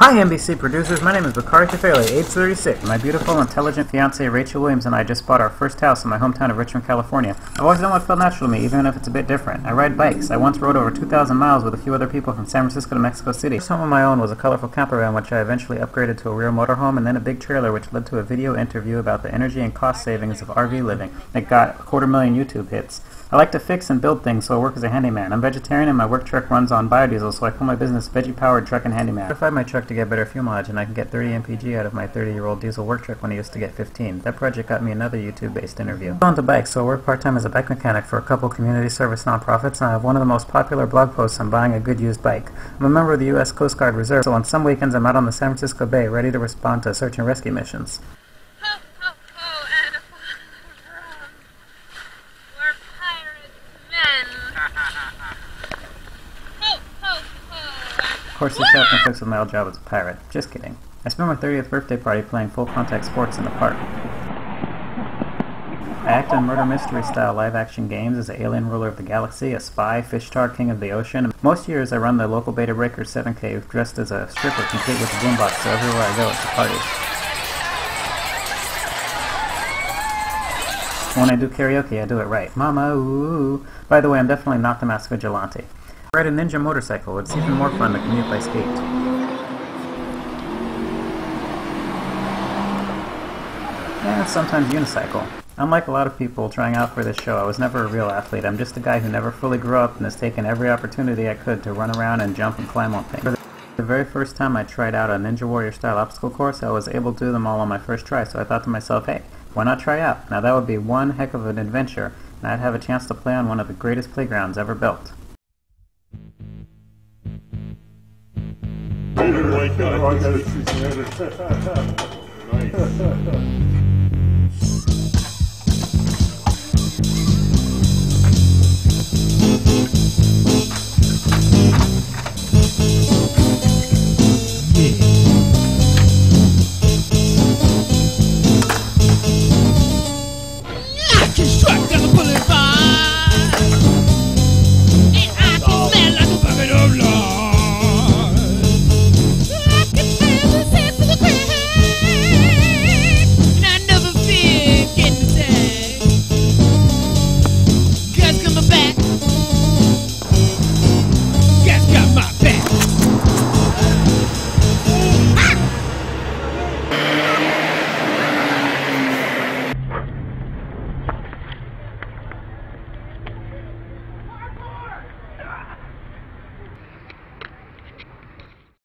Hi NBC producers, my name is Bakari Kafele, age 36. My beautiful, intelligent fiancée Rachel Williams and I just bought our first house in my hometown of Richmond, California. I've always done what felt natural to me, even if it's a bit different. I ride bikes. I once rode over 2,000 miles with a few other people from San Francisco to Mexico City. First home of my own was a colorful camper van which I eventually upgraded to a rear motorhome and then a big trailer which led to a video interview about the energy and cost savings of RV living. It got a quarter million YouTube hits. I like to fix and build things, so I work as a handyman. I'm vegetarian and my work truck runs on biodiesel, so I call my business Veggie Powered Truck and Handyman. I modified my truck to get better fuel mileage, and I can get 30 mpg out of my 30-year-old diesel work truck when I used to get 15. That project got me another YouTube-based interview. I'm on to bikes, so I work part-time as a bike mechanic for a couple community service nonprofits, and I have one of the most popular blog posts on buying a good used bike. I'm a member of the U.S. Coast Guard Reserve, so on some weekends I'm out on the San Francisco Bay ready to respond to search and rescue missions. Course, this job conflicts with my old job as a pirate. Just kidding. I spent my 30th birthday party playing full contact sports in the park. I act in murder mystery style live action games as the alien ruler of the galaxy, a spy, fish tar king of the ocean. Most years I run the local Bay to Breakers 7K dressed as a stripper complete with a boombox, so everywhere I go it's a party. When I do karaoke, I do it right. Mama, ooh. By the way, I'm definitely not the masked vigilante. Ride a ninja motorcycle. It's even more fun to commute by skate. And sometimes unicycle. Unlike a lot of people trying out for this show, I was never a real athlete. I'm just a guy who never fully grew up and has taken every opportunity I could to run around and jump and climb on things. The very first time I tried out a Ninja Warrior style obstacle course, I was able to do them all on my first try, so I thought to myself, hey, why not try out? Now that would be one heck of an adventure, and I'd have a chance to play on one of the greatest playgrounds ever built. Golden White Guy. nice. Yeah.